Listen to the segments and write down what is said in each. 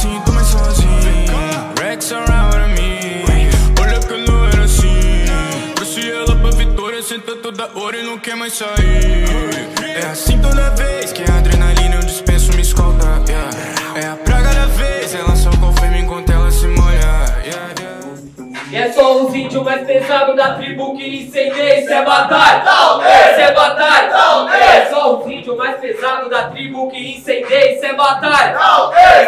sinto mais sozinho. Rex around me. Olha que não era assim. Trouxe ela pra vitória, senta toda hora e não quer mais sair. É assim toda vez que a adrenalina eu dispenso me escolta. Yeah. É a praga da vez, ela só confirma enquanto ela se molha. E é só os índios mais pesados da tribo que incendeia, isso é batalha! Isso é batalha! É só os índios mais pesados da tribo que incendeia, isso é batalha!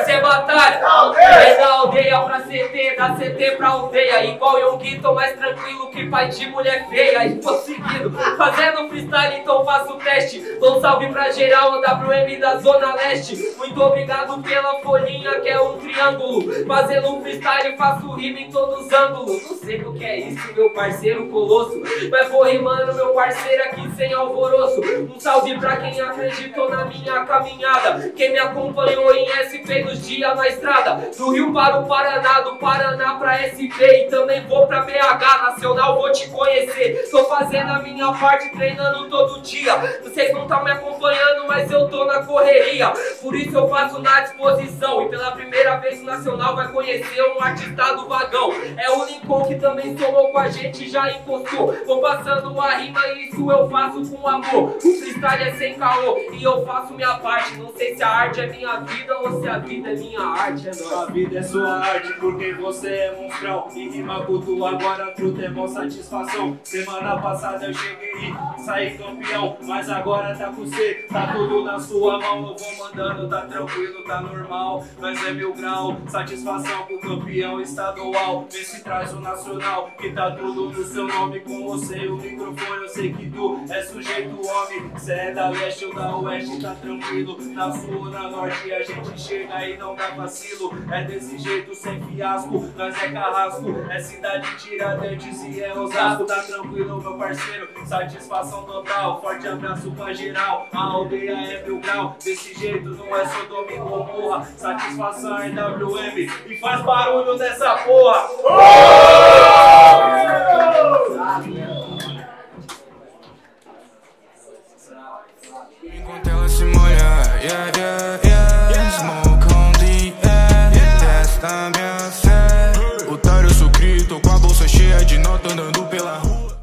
Isso é batalha! É da aldeia pra CT, da CT pra aldeia, igual Yonguito, mais tranquilo que pai de mulher feia, e tô seguindo, fazendo freestyle, então faço teste. Dou salve pra geral, WM da Zona Leste. Muito obrigado pela folhinha que é um triângulo. Fazendo um freestyle, faço rima em todos os ângulos. Não sei o que é isso, meu parceiro colosso. Mas vou rimando, meu parceiro aqui sem alvoroço. Um salve pra quem acreditou na minha caminhada. Quem me acompanhou em SP nos dias na estrada. Do Rio para o Paraná, do Paraná pra SP. E também vou pra BH, Nacional, vou te conhecer. Tô fazendo a minha parte, treinando todo dia. Vocês não estão me acompanhando, mas eu tô na correria. Por isso eu faço na disposição. E pela primeira vez o Nacional vai conhecer um artista do vagão. É o Lincoln que também somou com a gente, já encostou. Vou passando a rima e isso eu faço com amor. O freestyle é sem caô e eu faço minha parte. Não sei se a arte é minha vida ou se a vida é minha arte. É Sua vida é sua arte, porque você é monstrão. E rima com agora, truta é mó satisfação. Semana passada eu cheguei e saí campeão. Mas agora tá com você, tá tudo na sua mão. Eu vou mandando, tá tranquilo, tá normal. Nós é mil grau, satisfação com o campeão estadual. Vê se traz o nacional, que tá tudo no seu nome. Com você, o microfone, eu sei que tu é sujeito homem. Cê é da leste ou da oeste, tá tranquilo. Na sul na norte, a gente chega e não dá vacilo. É desse jeito, sem fiasco. Nós é carrasco, é cidade Tiradentes e é ousado, tá tranquilo, meu parceiro. Satisfação total, forte abraço pra geral. A aldeia é meu grau, desse jeito não é só domingo ou porra. Satisfação é RWM e faz barulho nessa porra. Enquanto ela se molha, yeah, yeah. Otário, eu sou crito, com a bolsa cheia de nota andando pela rua.